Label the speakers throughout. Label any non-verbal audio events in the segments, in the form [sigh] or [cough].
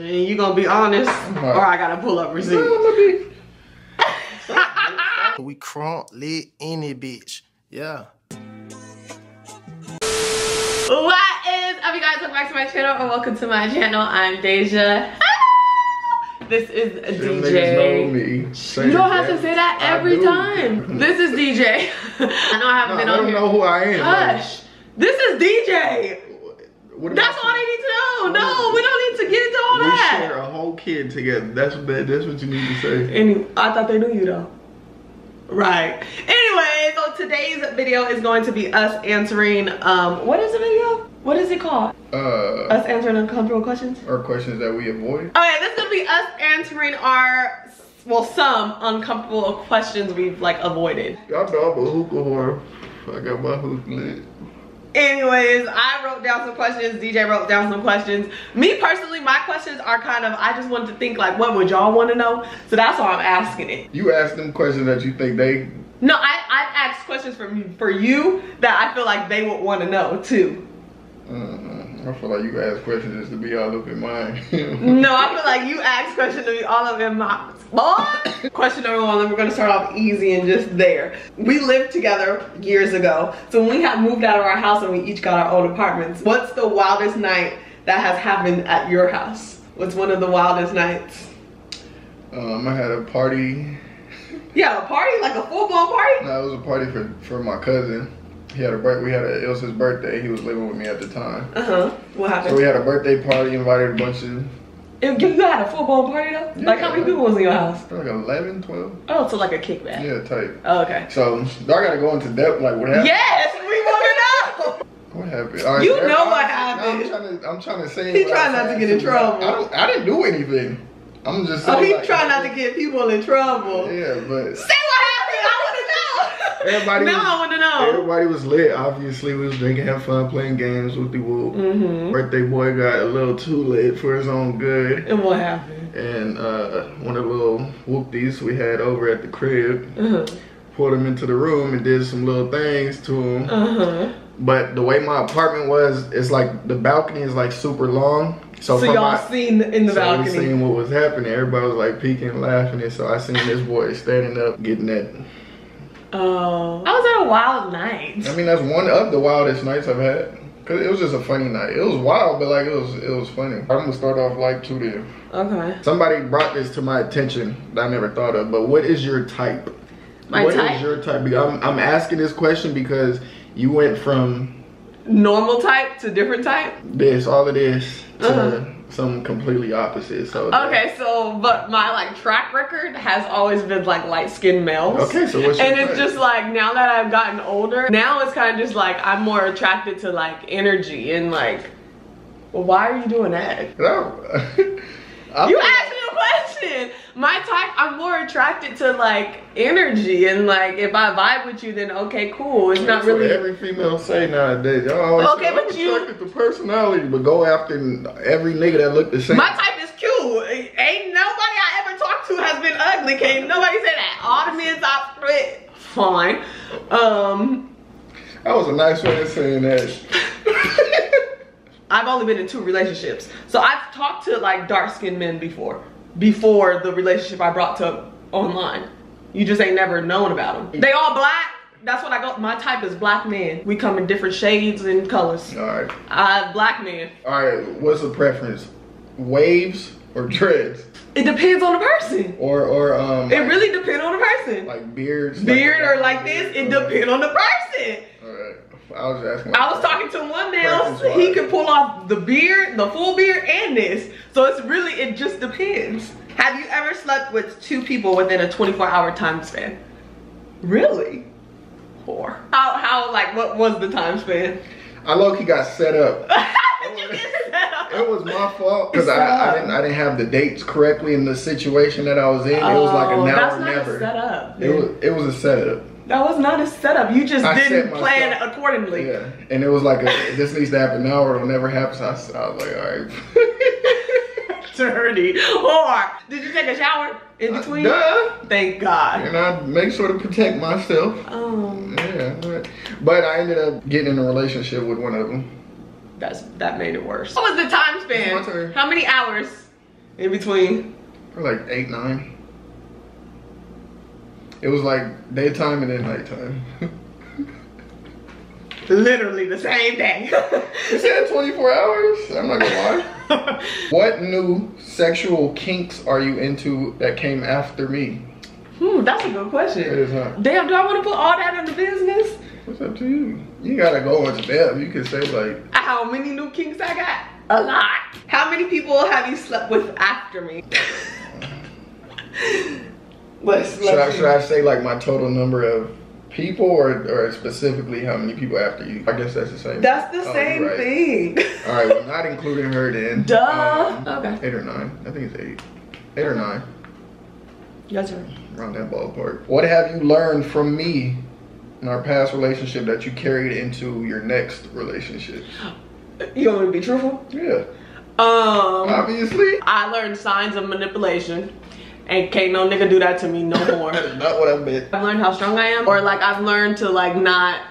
Speaker 1: And you gonna be honest,
Speaker 2: Right.
Speaker 1: or I gotta pull up receipt. [laughs]
Speaker 2: we crunk lit in it, bitch. Yeah.
Speaker 1: What is up, you guys? Welcome back to my channel, and welcome to my channel. I'm DeJha. [laughs] This is
Speaker 2: Them
Speaker 1: DJ.
Speaker 2: know me. Say
Speaker 1: You don't have to say that every time. This is DJ. [laughs] I know I haven't
Speaker 2: No,
Speaker 1: been
Speaker 2: I don't know who I am.
Speaker 1: Hush. This is DJ.
Speaker 2: What
Speaker 1: That's all they need to know. No, we don't need to get into all
Speaker 2: We
Speaker 1: that.
Speaker 2: share a whole kid together. That's what that, that's what you need to say.
Speaker 1: Any, I thought they knew you though. Right. Anyway, so today's video is going to be us answering, um, what is the video? What is it called?
Speaker 2: Uh,
Speaker 1: Us answering uncomfortable questions?
Speaker 2: or questions that we avoid.
Speaker 1: Okay, this is gonna be us answering our, well, some uncomfortable questions we've like avoided.
Speaker 2: Y'all know I'm a hookah whore. I got my hook lit.
Speaker 1: Anyways, I wrote down some questions. DJ wrote down some questions. Me personally, my questions are kind of, I just wanted to think like, what would y'all want to know? So that's why I'm asking it.
Speaker 2: You ask them questions that you think they.
Speaker 1: No, I, I've asked questions from for you that I feel like they would want to know too.
Speaker 2: Uh, I feel like you ask questions just to be all up in mine. [laughs]
Speaker 1: No, I feel like you asked questions to be all of them. Boy. Question number one, then we're gonna start off easy and just there. We lived together years ago. So when we have moved out of our house and we each got our own apartments, what's the wildest night that has happened at your house? What's one of the wildest nights?
Speaker 2: um, I had a party.
Speaker 1: Yeah, a party, like a full-blown party?
Speaker 2: No, it was a party for for my cousin. He had a birth. We had a. It was his birthday. He was living with me at the time.
Speaker 1: Uh-huh. What happened?
Speaker 2: So we had a birthday party. Invited a bunch of
Speaker 1: you, you had a full-blown party though? Like how many people was in your house?
Speaker 2: like 11, 12.
Speaker 1: Oh, so like a kickback.
Speaker 2: Yeah, type.
Speaker 1: Oh, okay.
Speaker 2: So I gotta go into depth. Like what happened?
Speaker 1: Yes, we want to know.
Speaker 2: What happened?
Speaker 1: You know what happened.
Speaker 2: I'm trying to. I'm trying to say.
Speaker 1: He trying not to get in trouble.
Speaker 2: I don't. I didn't do anything. I'm just.
Speaker 1: Oh, he
Speaker 2: like,
Speaker 1: trying not to get people in trouble.
Speaker 2: Yeah, but
Speaker 1: Say what happened. I want to know.
Speaker 2: Everybody was-
Speaker 1: I want to know.
Speaker 2: everybody was lit. Obviously, we was drinking, having fun, playing games with the whoop.
Speaker 1: Mm-hmm.
Speaker 2: Birthday boy got a little too lit for his own good.
Speaker 1: And what happened?
Speaker 2: And uh, one of the little whoopties we had over at the crib
Speaker 1: Uh
Speaker 2: pulled him into the room and did some little things to him.
Speaker 1: Uh huh.
Speaker 2: But the way my apartment was, it's like the balcony is like super long. So,
Speaker 1: So y'all
Speaker 2: my,
Speaker 1: seen in the
Speaker 2: so
Speaker 1: balcony.
Speaker 2: seen what was happening. Everybody was like peeking laughing. And so I seen this boy standing up, getting that.
Speaker 1: Oh, I was at a wild night.
Speaker 2: I mean, that's one of the wildest nights I've had. Cause it was just a funny night. It was wild, but like it was, it was funny. I'm gonna start off like two there.
Speaker 1: Okay.
Speaker 2: Somebody brought this to my attention that I never thought of. But what is your type?
Speaker 1: My
Speaker 2: What is
Speaker 1: type?
Speaker 2: your type? Because I'm, I'm asking this question because you went from
Speaker 1: Normal type to different type.
Speaker 2: this, all of this, to
Speaker 1: Uh-huh.
Speaker 2: something completely opposite. So
Speaker 1: Okay, so but my like track record has always been like light skinned males.
Speaker 2: Okay, so what's your
Speaker 1: and it's just like now that I've gotten older, now it's kind of just like I'm more attracted to like energy and like. Well, why are you doing that?
Speaker 2: No. [laughs]
Speaker 1: You asked me a question. My type, I'm more attracted to like energy and like if I vibe with you, then okay, cool. It's not
Speaker 2: That's
Speaker 1: really.
Speaker 2: every female say nowadays. Y'all always
Speaker 1: Okay,
Speaker 2: say,
Speaker 1: but
Speaker 2: I'm
Speaker 1: you-
Speaker 2: attracted to personality, but go after every nigga that look the same.
Speaker 1: My type is cute. Ain't nobody I ever talked to has been ugly. Can't nobody say that. All the men's are fit. Fine. Um,
Speaker 2: that was a nice way of saying that. [laughs]
Speaker 1: I've only been in two relationships, so I've talked to like dark skinned men before. Before the relationship I brought to online, you just ain't never known about them. They all black. That's what I go. My type is black men. We come in different shades and colors.
Speaker 2: all right,
Speaker 1: Uh, black men.
Speaker 2: all right. What's the preference? Waves or dreads,
Speaker 1: It depends on the person.
Speaker 2: or or um?
Speaker 1: It
Speaker 2: like-
Speaker 1: really depends on the person.
Speaker 2: like beards.
Speaker 1: Beard
Speaker 2: like
Speaker 1: or like this, it depends on the person.
Speaker 2: Right. I was asking.
Speaker 1: I was talking to one man, he could pull off the beard, the full beard, and this. So it's really, it just depends. Have you ever slept with two people within a 24 hour time span? Really? Whore. How, how, like, what was the time span?
Speaker 2: I low key got set up. [laughs]
Speaker 1: How'd you get set up?
Speaker 2: It was my fault because I, I didn't I didn't have the dates correctly in the situation that I was in. it was like oh, a
Speaker 1: Oh,
Speaker 2: now or never.
Speaker 1: A.
Speaker 2: It was it was a setup.
Speaker 1: That was not a setup. You just
Speaker 2: I
Speaker 1: didn't plan accordingly.
Speaker 2: Yeah, and it was like a, this needs to happen now or it'll never happen. So I, I was like, all right. [laughs]
Speaker 1: Dirty. Or Did you take a shower in between?
Speaker 2: Duh.
Speaker 1: Thank God.
Speaker 2: And I make sure to protect myself.
Speaker 1: Um,
Speaker 2: Yeah, but- but I ended up getting in a relationship with one of them.
Speaker 1: That's that made it worse. What was the time span?
Speaker 2: turn.
Speaker 1: How many hours? in between.
Speaker 2: Like eight, nine. It was like daytime and then nighttime.
Speaker 1: Literally the same day. [laughs]
Speaker 2: you said 24 hours? I'm not gonna lie. [laughs] what new sexual kinks are you into that came after me?
Speaker 1: hmm, that's a good question.
Speaker 2: is not.
Speaker 1: Damn, do I want to put all that in the business?
Speaker 2: What's up to you? You gotta go into depth. You can say like,
Speaker 1: How many new kinks I got? A lot. How many people have you slept with after me? [laughs] let's,
Speaker 2: should I,
Speaker 1: let's
Speaker 2: should I say like my total number of people or, or specifically how many people after you? I guess that's the same.
Speaker 1: That's the
Speaker 2: Oh,
Speaker 1: same
Speaker 2: right.
Speaker 1: thing.
Speaker 2: All right, well, not including her then. [laughs]
Speaker 1: Duh.
Speaker 2: Um,
Speaker 1: Okay.
Speaker 2: Eight or nine. I think it's eight. Eight or nine.
Speaker 1: That's right.
Speaker 2: Around that ballpark. What have you learned from me in our past relationship that you carried into your next relationship?
Speaker 1: You want me to be truthful?
Speaker 2: Yeah.
Speaker 1: Um,
Speaker 2: Obviously.
Speaker 1: I learned signs of manipulation, and can't no nigga do that to me no [laughs] more.
Speaker 2: That is not what I meant.
Speaker 1: I've learned how strong I am, or like I've learned to like not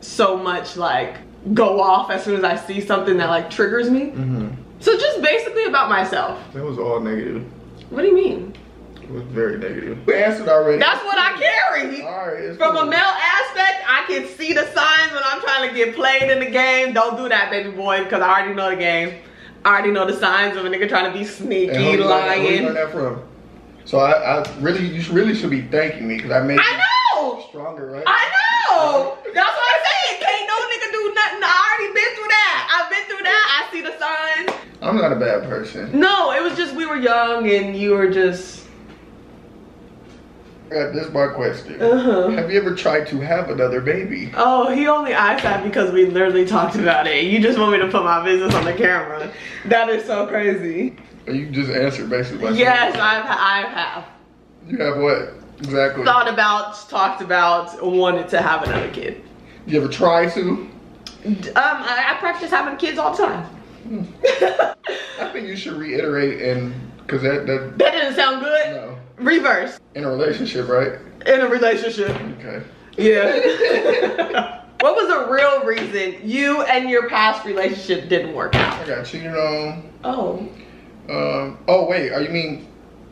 Speaker 1: so much like go off as soon as I see something that like triggers me.
Speaker 2: Mm-hmm.
Speaker 1: So just basically about myself.
Speaker 2: That was all negative.
Speaker 1: What do you mean?
Speaker 2: It was very negative. We answered already.
Speaker 1: That's what I carry.
Speaker 2: All right.
Speaker 1: From a male aspect, I can see the signs when I'm trying to get played in the game. Don't do that, baby boy, because I already know the game. I already know the signs of a nigga trying to be sneaky,
Speaker 2: learn- who you learn
Speaker 1: lying.
Speaker 2: that from? So I, I really, you really should be thanking me because I made
Speaker 1: I
Speaker 2: you
Speaker 1: know.
Speaker 2: stronger, right?
Speaker 1: I know. That's what I'm saying. Can't no nigga do nothing. I already been through that. I've been through that. I see the signs.
Speaker 2: I'm not a bad person.
Speaker 1: No, it was just we were young and you were just.
Speaker 2: I got this my question.
Speaker 1: Uh huh.
Speaker 2: Have you ever tried to have another baby?
Speaker 1: Oh, he only asked that because we literally talked about it. You just want me to put my business on the camera. That is so crazy.
Speaker 2: You just answered basically.
Speaker 1: Yes, I've I have
Speaker 2: You have what exactly?
Speaker 1: thought about, talked about, wanted to have another kid.
Speaker 2: You ever try to?
Speaker 1: Um, I, I practice having kids all the time.
Speaker 2: I think you should reiterate and because that that
Speaker 1: That didn't sound good.
Speaker 2: no
Speaker 1: Reverse
Speaker 2: in a relationship, right?
Speaker 1: in a relationship.
Speaker 2: Okay.
Speaker 1: Yeah. [laughs] what was the real reason you and your past relationship didn't work out?
Speaker 2: I got cheated on.
Speaker 1: Oh.
Speaker 2: Um. Oh wait, are you mean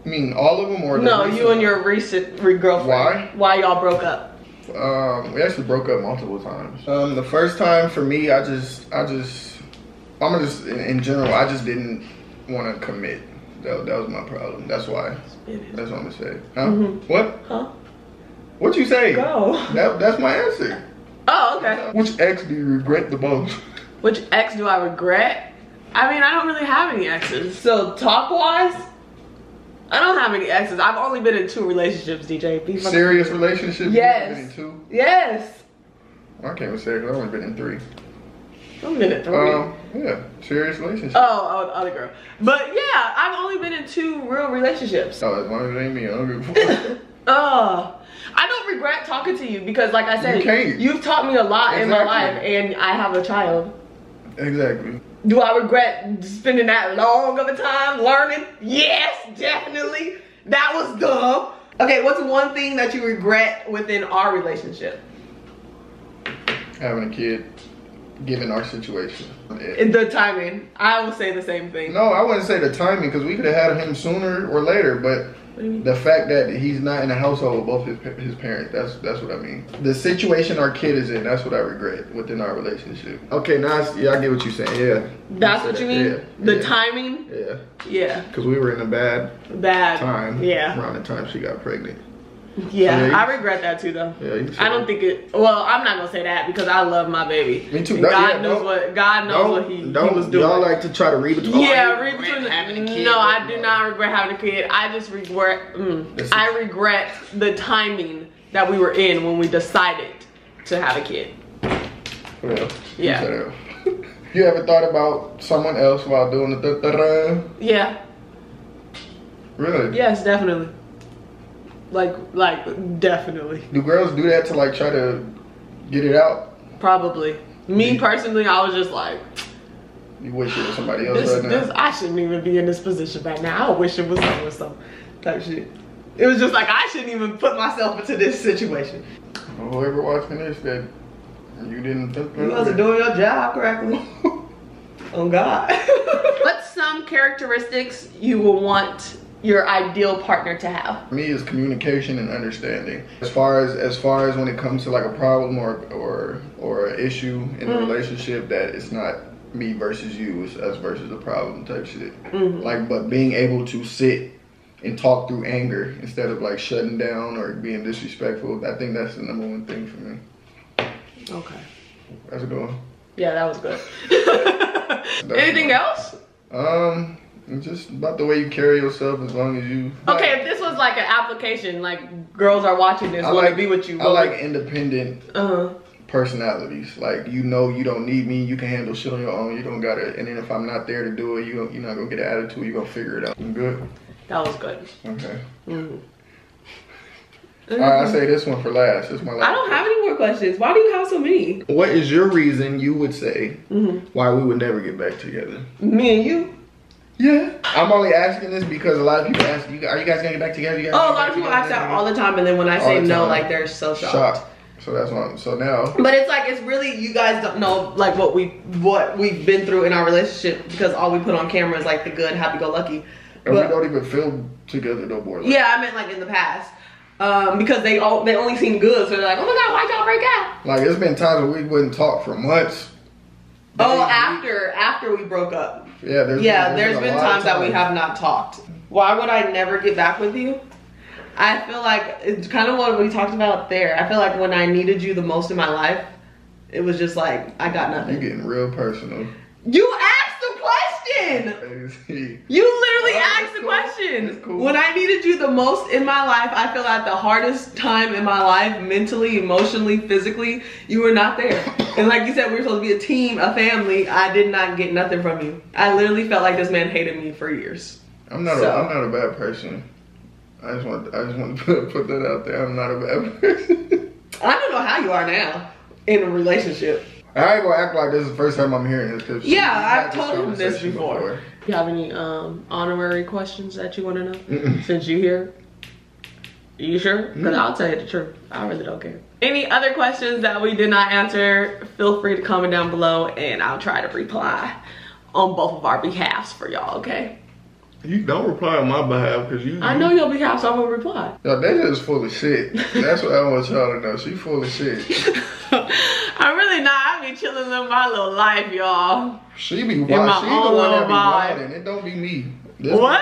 Speaker 2: you mean all of them or the
Speaker 1: No,
Speaker 2: recent
Speaker 1: you and your recent re- girlfriend.
Speaker 2: Why?
Speaker 1: Why y'all broke up?
Speaker 2: Um, we actually broke up multiple times. Um, the first time for me, I just, I just, I'm just in, in general, I just didn't want to commit. That, that was my problem. That's why. That's what I'm gonna say. Huh?
Speaker 1: Mhm.
Speaker 2: What?
Speaker 1: Huh?
Speaker 2: What you say?
Speaker 1: Go.
Speaker 2: That, that's my answer.
Speaker 1: Oh, okay.
Speaker 2: Which ex do you regret the most?
Speaker 1: Which ex do I regret? I mean, I don't really have any exes. So talk wise, I don't have any exes. I've only been in two relationships, DJ. Be
Speaker 2: Serious relationship? You've
Speaker 1: Yes.
Speaker 2: Been in two.
Speaker 1: Yes.
Speaker 2: I can't even say it 'cause I've only been in three.
Speaker 1: I've been in three.
Speaker 2: Um, yeah, serious relationship.
Speaker 1: oh, oh, the other girl. But yeah, I've only been in two real relationships.
Speaker 2: oh, as long as it ain't me, I don't give a. [laughs]
Speaker 1: Oh, I don't regret talking to you because, like I said,
Speaker 2: you
Speaker 1: you've taught me a lot in my life, and I have a child.
Speaker 2: exactly.
Speaker 1: Do I regret spending that long of a time learning? Yes, definitely. That was dumb. Okay, what's one thing that you regret within our relationship?
Speaker 2: Having a kid, given our situation.
Speaker 1: In the timing. I will say the same thing.
Speaker 2: No, I wouldn't say the timing because we could have had him sooner or later, but
Speaker 1: What do you mean?
Speaker 2: the fact that he's not in a household with both his, his parents, that's that's what I mean. The situation our kid is in, that's what I regret within our relationship. Okay, now I, yeah, I get what you're saying. Yeah.
Speaker 1: That's
Speaker 2: said
Speaker 1: what you mean?
Speaker 2: Yeah.
Speaker 1: The
Speaker 2: yeah.
Speaker 1: timing?
Speaker 2: Yeah,
Speaker 1: Yeah.
Speaker 2: because we were in a bad
Speaker 1: Bad.
Speaker 2: time.
Speaker 1: Yeah.
Speaker 2: Around the time she got pregnant.
Speaker 1: Yeah.
Speaker 2: Yeah, you-
Speaker 1: I regret that too though.
Speaker 2: Yeah, you
Speaker 1: I don't think it. Well, I'm not gonna say that because I love my baby.
Speaker 2: Me too. No,
Speaker 1: God
Speaker 2: yeah,
Speaker 1: knows what God knows what he, he
Speaker 2: don't
Speaker 1: was doing.
Speaker 2: y'all like to try to read between.
Speaker 1: yeah,
Speaker 2: oh, I
Speaker 1: read between the,
Speaker 2: having a kid.
Speaker 1: No, I do not regret having a kid. I just regret. Mm, I regret the timing that we were in when we decided to have a kid.
Speaker 2: Well,
Speaker 1: Yeah.
Speaker 2: You, you ever thought about someone else while doing the?
Speaker 1: Yeah.
Speaker 2: Really?
Speaker 1: Yes, definitely. Like, like, definitely.
Speaker 2: Do girls do that to like try to get it out?
Speaker 1: Probably. Me
Speaker 2: Yeah.
Speaker 1: personally, I was just like,
Speaker 2: You wish it was somebody else
Speaker 1: this,
Speaker 2: right now.
Speaker 1: this, I shouldn't even be in this position right now. I wish it was so or so type shit. It was just like I shouldn't even put myself into this situation.
Speaker 2: Whoever watching this that you didn't.
Speaker 1: You wasn't doing your job correctly. [laughs] Oh God. What's some characteristics you will want your ideal partner to have?
Speaker 2: For me is communication and understanding. As far as as far as when it comes to like a problem or or or an issue in a relationship that it's not me versus you, it's us versus the problem type shit. Like but being able to sit and talk through anger instead of like shutting down or being disrespectful. I think that's the number one thing for me.
Speaker 1: Okay.
Speaker 2: How's it going?
Speaker 1: Yeah, that was good. [laughs] [laughs] Anything else?
Speaker 2: Um, it's just about the way you carry yourself as long as you
Speaker 1: Okay, if this was like an application, like girls are watching this,
Speaker 2: I
Speaker 1: want to
Speaker 2: like
Speaker 1: be with you.
Speaker 2: I like independent
Speaker 1: Uh,
Speaker 2: personalities. Like you know you don't need me. You can handle shit on your own. You don't gotta. And then if I'm not there to do it, you you're not gonna get an attitude. You're gonna figure it out. I'm good.
Speaker 1: that was good.
Speaker 2: Okay.
Speaker 1: Mhm.
Speaker 2: All right. I say this one for last. This is my last.
Speaker 1: I don't have any more questions. Why do you have so many?
Speaker 2: What is your reason you would say
Speaker 1: Mhm.
Speaker 2: why we would never get back together?
Speaker 1: Me and you.
Speaker 2: Yeah. I'm only asking this because a lot of people ask, "You are you guys gonna get back together?" You guys
Speaker 1: Oh, a lot of people ask that all the time, and then when I say no, like they're so shocked.
Speaker 2: Shocked. So that's why. So now.
Speaker 1: But it's like it's really you guys don't know like what we what we've been through in our relationship because all we put on camera is like the good happy go lucky.
Speaker 2: And we don't even film together no more. Like,
Speaker 1: Yeah, I meant like in the past. Um, because they all they only seen good, so they're like, oh my god, why'd y'all break up?
Speaker 2: Like it's been times where we wouldn't talk for months.
Speaker 1: Oh, after after we broke up.
Speaker 2: Yeah, there's
Speaker 1: Yeah,
Speaker 2: been,
Speaker 1: there's
Speaker 2: a
Speaker 1: been times that we have not talked. Why would I never get back with you? I feel like it's kind of what we talked about there. I feel like when I needed you the most in my life, it was just like I got nothing.
Speaker 2: You're getting real personal.
Speaker 1: You asked the question. [laughs] You literally
Speaker 2: Oh,
Speaker 1: asked the
Speaker 2: cool.
Speaker 1: question.
Speaker 2: Cool.
Speaker 1: When I needed you the most in my life, I feel like the hardest time in my life, mentally, emotionally, physically, you were not there. And like you said, we were supposed to be a team, a family. I did not get nothing from you. I literally felt like this man hated me for years.
Speaker 2: I'm not.
Speaker 1: So-
Speaker 2: A, I'm not a bad person. I just want. I just want to [laughs] put, put that out there. I'm not a bad person.
Speaker 1: I don't know how you are now in a relationship.
Speaker 2: I ain't gonna act like this is the first time I'm hearing this. Cause
Speaker 1: Yeah, I've told him this
Speaker 2: conversation
Speaker 1: before. You have any um, honorary questions that you want to know since you here? Are you sure? Because I'll tell you the truth. I really don't care. Any other questions that we did not answer, feel free to comment down below and I'll try to reply on both of our behalfs for y'all, okay?
Speaker 2: You don't reply on my behalf because you.
Speaker 1: I know your behalf, so I'm gonna reply.
Speaker 2: Yo, that is full of shit. That's what I want y'all to know. She full of shit. [laughs]
Speaker 1: I'm really not. I be chilling in my little life, y'all.
Speaker 2: She be
Speaker 1: my
Speaker 2: wild. She the
Speaker 1: own
Speaker 2: one that
Speaker 1: little
Speaker 2: be
Speaker 1: vibe.
Speaker 2: wilding. It don't be me. This-
Speaker 1: What?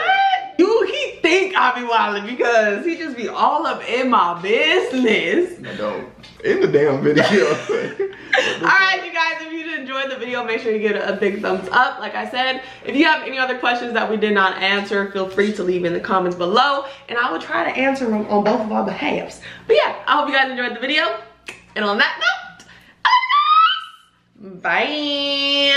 Speaker 1: You he think I be wilding because he just be all up in my business.
Speaker 2: Don't. In the damn video. [laughs]
Speaker 1: Alright you guys, if you enjoyed the video, make sure you give it a big thumbs up. Like I said, if you have any other questions that we did not answer, feel free to leave in the comments below and I will try to answer them on both of our behalves. But yeah, I hope you guys enjoyed the video. And on that note! Bye.